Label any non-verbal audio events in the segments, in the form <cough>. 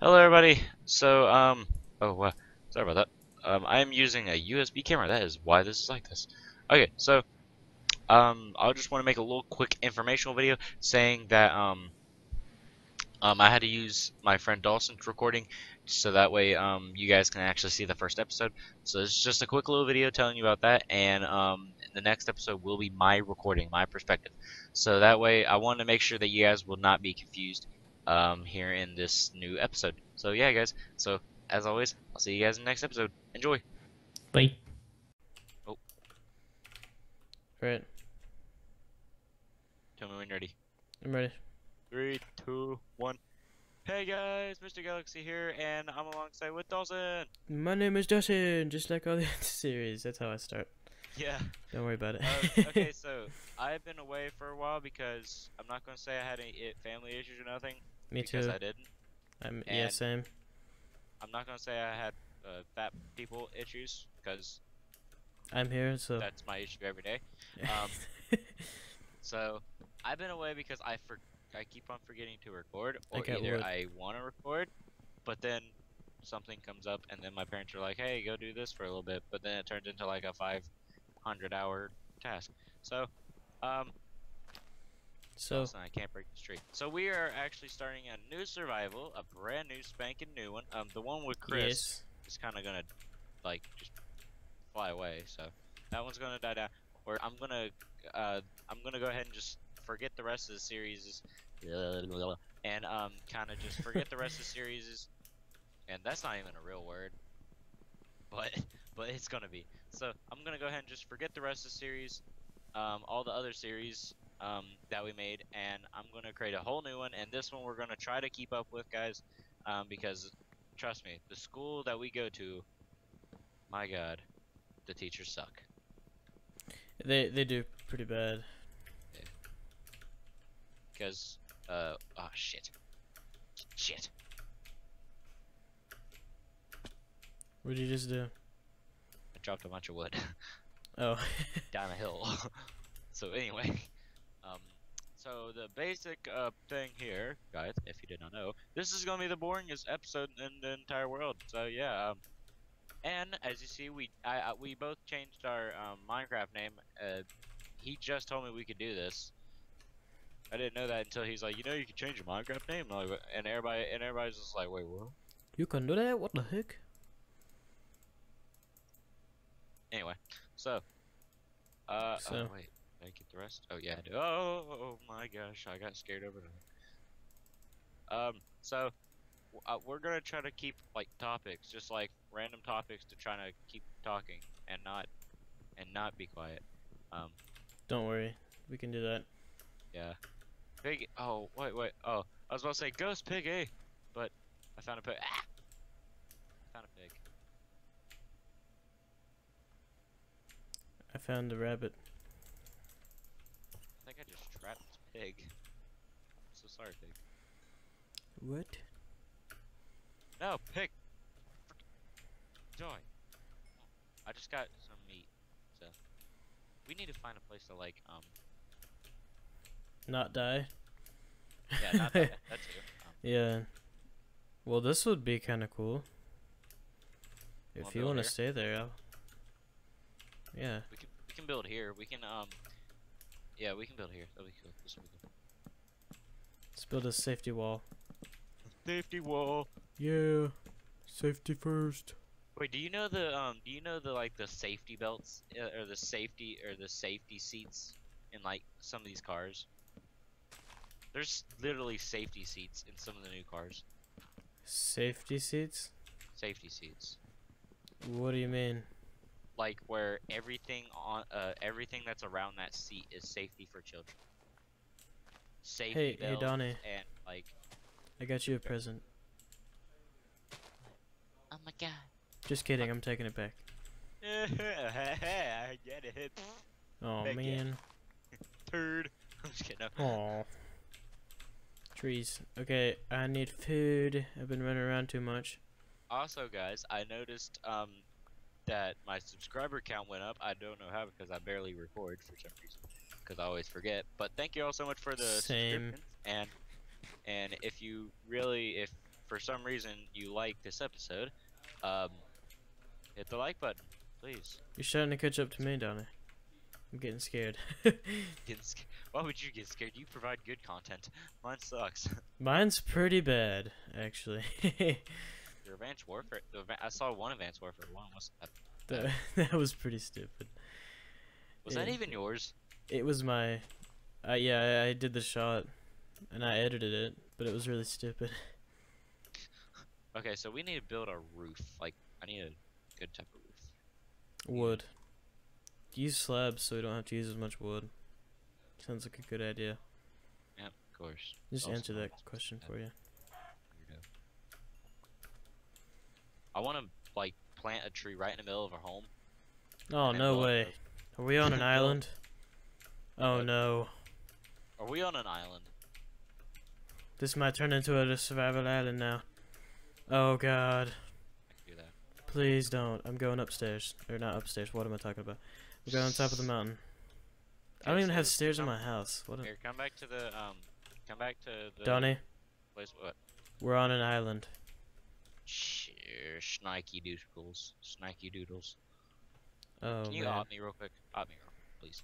Hello everybody. So um oh uh, sorry about that. Um I am using a USB camera. That is why this is like this. Okay, so um I just want to make a little quick informational video saying that um um I had to use my friend Dawson's recording so that way um you guys can actually see the first episode. So it's just a quick little video telling you about that and um the next episode will be my recording, my perspective. So that way I want to make sure that you guys will not be confused um, here in this new episode. So yeah, guys. So as always, I'll see you guys in the next episode. Enjoy. Bye. Oh. Right, Tell me when you're ready. I'm ready. Three, two, one. Hey guys, Mr. Galaxy here, and I'm alongside with Dawson. My name is Dustin, just like all the other <laughs> series. That's how I start. Yeah. Don't worry about it. Uh, <laughs> okay, so I've been away for a while because I'm not gonna say I had any family issues or nothing Me because too. I didn't. I'm yeah, same. I'm not gonna say I had uh, fat people issues because I'm here, so. that's my issue every day. <laughs> um, So I've been away because I for I keep on forgetting to record, or Okay, either wood. I want to record, but then something comes up, and then my parents are like, "Hey, go do this for a little bit," but then it turns into like a 500 hour task. So, um, so I can't break the streak. So we are actually starting a new survival, a brand new spanking new one. Um, the one with Chris yes. is kind of gonna like just fly away. So that one's gonna die down. Or I'm gonna uh, I'm gonna go ahead and just forget the rest of the series and um kind of just forget the rest of the series. And that's not even a real word, but but it's gonna be. So I'm gonna go ahead and just forget the rest of the series, um, all the other series um, that we made, and I'm gonna create a whole new one. And this one we're gonna try to keep up with, guys, um, because trust me, the school that we go to, my God, the teachers suck. They they do pretty bad. Because, uh, oh shit, shit. What did you just do? I dropped a bunch of wood Oh. <laughs> down a hill. <laughs> so anyway, um, so the basic uh thing here, guys, if you did not know, this is gonna be the boringest episode in the entire world. So yeah, um, and as you see, we I, I we both changed our um, Minecraft name. Uh, he just told me we could do this. I didn't know that until he's like, you know, you can change your Minecraft name, and, like, and everybody and everybody's just like, wait, what? you can do that? What the heck? Anyway, so, uh, So. oh wait, I get the rest? Oh yeah, I do. Oh, my gosh, I got scared over there. Um, so, uh, we're gonna try to keep like topics, just like random topics to try to keep talking and not, and not be quiet. Um, Don't worry. We can do that. yeah. Pig. Oh wait, wait. Oh, I was about to say ghost pig, eh? But I found a pig. Ah! I found a pig. I found a rabbit. I think I just trapped this pig. I'm so sorry, pig. What? No, pig. Joy. I just got some meat, so we need to find a place to like um. Not die? Yeah, not that. That too. Um, Yeah. Well, this would be kind of cool. If you want to stay there, I'll... yeah. we can we can build here. We can um. Yeah, we can build here. That'll be cool. This will be cool. Let's build a safety wall. Safety wall. Yeah. Safety first. Wait, do you know the um? Do you know the like the safety belts uh, or the safety or the safety seats in like some of these cars? There's literally safety seats in some of the new cars. Safety seats? Safety seats. What do you mean? Like where everything on uh everything that's around that seat is safety for children. Safety Hey, hey, belts Donnie. and like I got you a present. oh my god. Just kidding, I'm taking it back. <laughs> I get it. Oh Heck yeah. man. <laughs> Turd. <laughs> I'm just kidding. No. Aw. Trees. Okay, I need food. I've been running around too much. Also guys, I noticed um that my subscriber count went up. I don't know how because I barely record for some reason. Because I always forget. But thank you all so much for the Same. subscriptions and and if you really if for some reason you like this episode, um, hit the like button, please. You're starting to catch up to me, Donnie. I'm getting scared. <laughs> Getting sc- Why would you get scared? You provide good content. Mine sucks. <laughs> Mine's pretty bad, actually. <laughs> Your Advanced Warfare. The, I saw one Advanced Warfare. One was. Uh, that, <laughs> that was pretty stupid. was that even yours? It was my, uh, yeah, I, I did the shot, and I edited it, but it was really stupid. <laughs> Okay, so we need to build a roof. Like, I need a good type of roof. Wood. Use slabs so we don't have to use as much wood. Sounds like a good idea. Yep, of course. Just Also answer that question for you. I want to like plant a tree right in the middle of our home. Oh, no way. Are we on an <laughs> island? Oh no. Are we on an island? This might turn into a survival island now. Oh god. I can do that. Please don't. I'm going upstairs. Or not upstairs. What am I talking about? I'm going on top of the mountain. I don't even have stairs in my house. What a Here, come back to the um, come back to the Donnie, place. What? we're on an island. Sh- Schnikey doodles. Schnikey doodles. Oh Can you man. op me real quick? Op me real quick, please.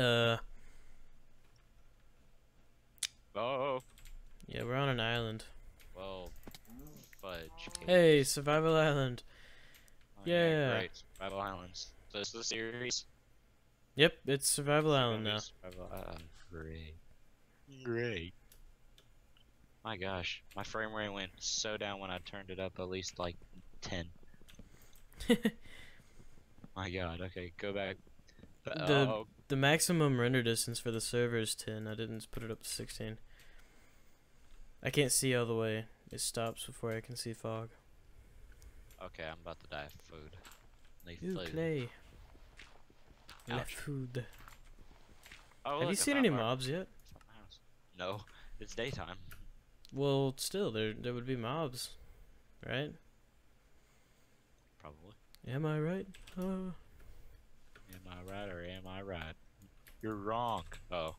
Uh Oh. yeah, we're on an island. Well, fudge. Hey, survival island. Oh, yeah. Great. Survival Islands. So this is the series. Yep, it's survival island now. Survival Island. Great. Great. My gosh, my frame rate went so down when I turned it up at least like 10. <laughs> My god, okay, go back. The- oh, The maximum render distance for the server is 10. I didn't put it up to 16. I can't see all the way. It stops before I can see fog. okay, I'm about to die of food. Need Ooh, food. clay. Left food. Oh, Have look, you seen any mobs yet? found my house. No, it's daytime. Well, still, there there would be mobs, right? Probably. Am I right? Uh, Am I right or am I right? You're wrong. Oh.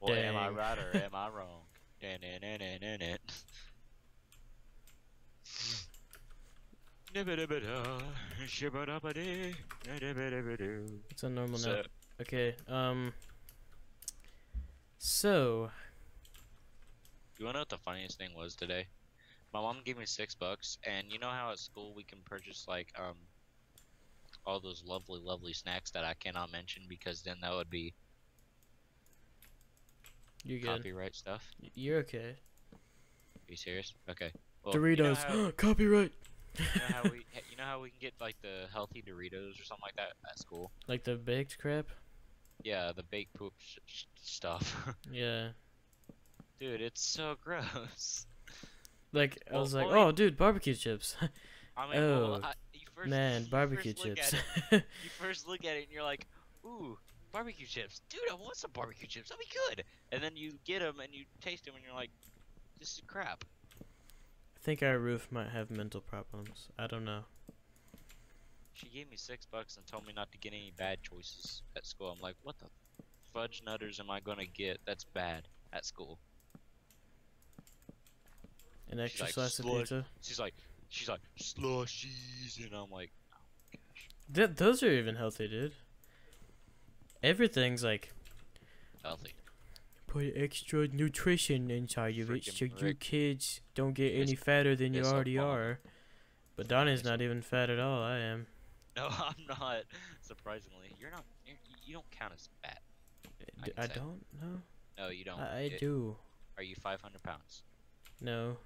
Well, am I right or am I <laughs> wrong? Dan, dan, dan. Nibba-dibba-da, shibba-dabba-dee, nibba-dibba-doo. it's a normal So, note. Okay. Um. So, you wanna know what the funniest thing was today? My mom gave me six bucks, and you know how at school we can purchase like um all those lovely, lovely snacks that I cannot mention because then that would be you're good. copyright stuff. You're okay. Are you serious? Okay. Well, you know Doritos. how- <gasps> Copyright. you know how we <laughs> you know how we can get like the healthy Doritos or something like that at school? Like the baked crap. Yeah, the baked poop stuff. <laughs> Yeah. Dude, it's so <laughs> gross. Like I was like, well, oh, dude, barbecue chips. <laughs> I mean, Oh, well, I, you first, Man, barbecue chips. It, <laughs> you first look at it and you're like, ooh, barbecue chips. Dude, I want some barbecue chips. That'll be good. And then you get them and you taste them and you're like, this is crap. I think our roof might have mental problems. I don't know. She gave me six bucks and told me not to get any bad choices at school. I'm like, what the fudge nutters am I gonna get that's bad at school? An She's extra like, slice of pizza. She's like, she's like slushies, and I'm like, oh Th- those are even healthy, dude. Everything's like healthy. put extra nutrition inside of it so Freaking you kids don't get It's- any fatter than you already are. But Donnie's not even fat at all. I am. No, <laughs> I'm not. Surprisingly, you're not. You're, you don't count as fat. I I don't know. No, you don't. I, I do. Are you 500 pounds? No.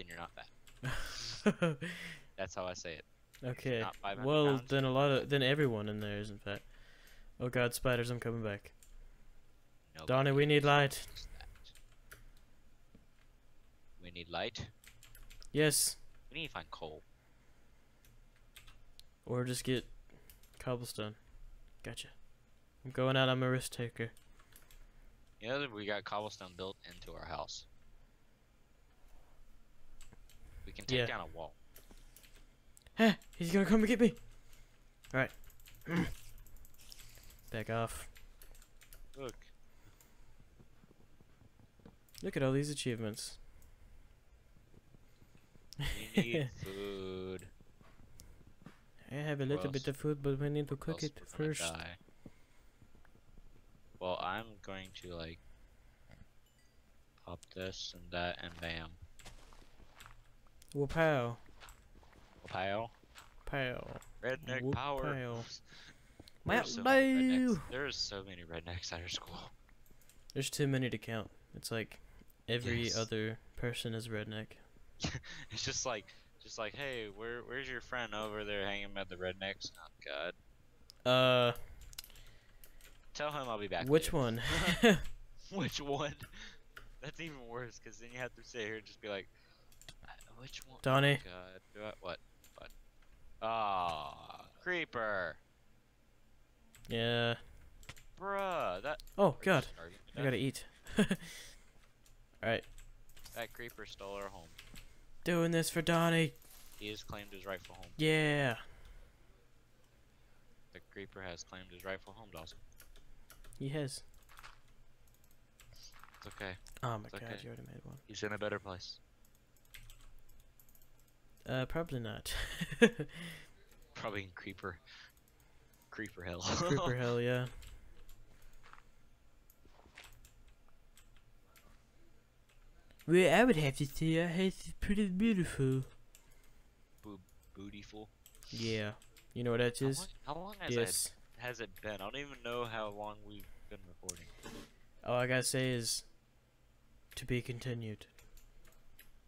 Then you're not fat. <laughs> That's how I say it. okay. Well, pounds. then a lot of then everyone in there isn't fat. Oh God, spiders! I'm coming back. Nobody Donnie, we need light. We need light. Yes. We need to find coal. Or just get cobblestone. Gotcha. I'm going out. I'm a risk taker. Yeah, we got cobblestone built into our house. We can take Yeah. down a wall. Hey, he's gonna come and get me. All right. <clears throat> Back off. Look. Look at all these achievements. We need <laughs> food. I have a little bit of food, but we need to cook it first. die. Well, I'm going to like pop this and that and bam. Well, pow, Pow. pow. Redneck Whoop, power. pow. There's so, Mountain many rednecks. Dew. There's so many rednecks at our school. There's too many to count. It's like every Yes. other person is redneck. <laughs> It's just like, just like, hey, where, where's your friend over there hanging with the rednecks? Oh God. Uh, Tell him I'll be back. which later. one? <laughs> <laughs> Which one? That's even worse, cause then you have to sit here and just be like, "Uh, which one? Donnie. Oh God, do I, what? What? Ah, creeper, yeah. bruh. That. Oh God, I gotta eat. <laughs> Alright, That creeper stole our home. doing this for Donnie. He has claimed his rightful home. Yeah. The creeper has claimed his rightful home, Dawson. He has. It's okay. Oh my It's God, okay. you already made one. He's in a better place. Uh, probably not. <laughs> Probably in creeper. Creeper hell. Creeper hell, yeah. Well, I would have to say our house is pretty beautiful. Bootyful. Yeah. You know what that is. How long, how long has, Yes. it, has it been? I don't even know how long we've been recording. All I gotta say is to be continued.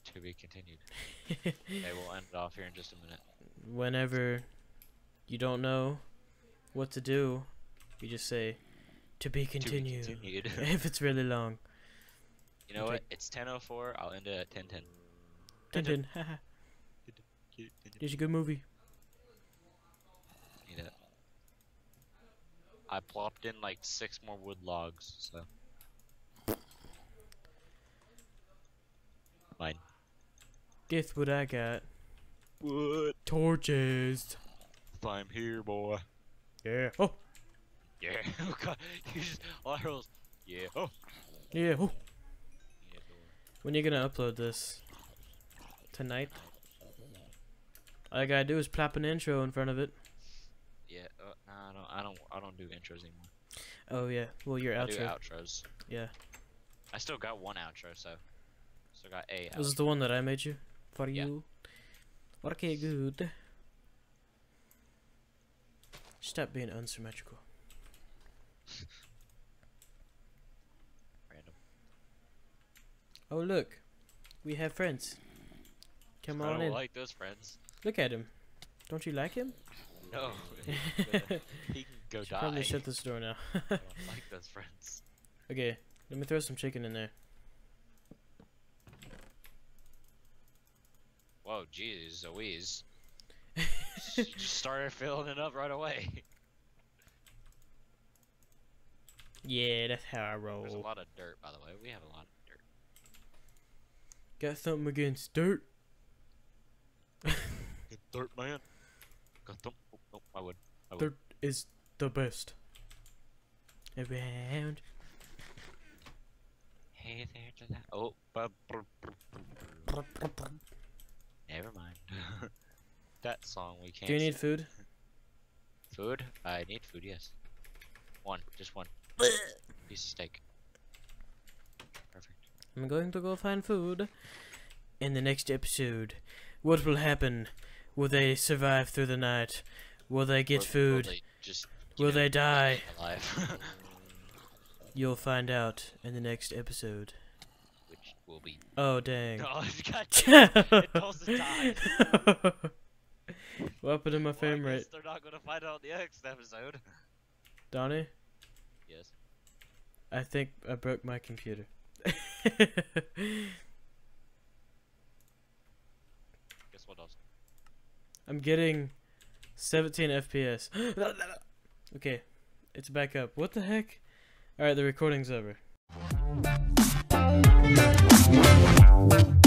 To be continued. Okay, we'll end it off here in just a minute. <laughs> Whenever you don't know what to do, you just say to be continued. To be continued. <laughs> if it's really long. you know Okay. what? It's 10.04. I'll end it at 10.10. Tintin, haha. It's a good movie. I plopped in like six more wood logs, so. Mine. Guess what I got? What? Torches. I'm here, boy. Yeah. Oh, Yeah. <laughs> Oh god. You just all I rolls. Yeah. Oh. yeah. Oh. Yeah. boy. When you gonna upload this? Tonight? All I gotta do is plop an intro in front of it. Yeah. Uh, nah, I don't. I don't. I don't do intros anymore. Oh yeah. Well, your I do outro. outros. Yeah. I still got one outro, so. Still got a. This is outro. the one that I made you for Yeah. you. Okay, good. Stop being unsymmetrical. <laughs> Random. Oh look, we have friends. Come on I on don't in. like those friends. Look at him. Don't you like him? No. he can go- he can go Should die. probably shut this door now. I don't like <laughs> those friends. okay, let me throw some chicken in there. Whoa, jeez, Louise. <laughs> you just started filling it up right away. Yeah, that's how I roll. There's a lot of dirt, by the way. We have a lot of dirt. Got something against dirt? Dirt, man. Got them. Oh, no, I would. I would. Dirt is the best. Around. Hey there to that. Oh, never mind. <laughs> that song we can't. Do you sing. need food? food? I need food. Yes. One, just one. Piece of steak. Perfect. I'm going to go find food. In the next episode, what will happen? Will they survive through the night? Will they get Will- will food? they just. Will know, they die? <laughs> You'll find out in the next episode. Will be. Oh dang. <laughs> Oh, God it. <laughs> It tells the time. what happened to my Well, frame rate? They're not gonna find out in the next episode. Donnie, Yes. I think I broke my computer. <laughs> Guess what else? I'm getting 17 FPS. <gasps> okay, it's back up. What the heck? Alright, the recording's over. Música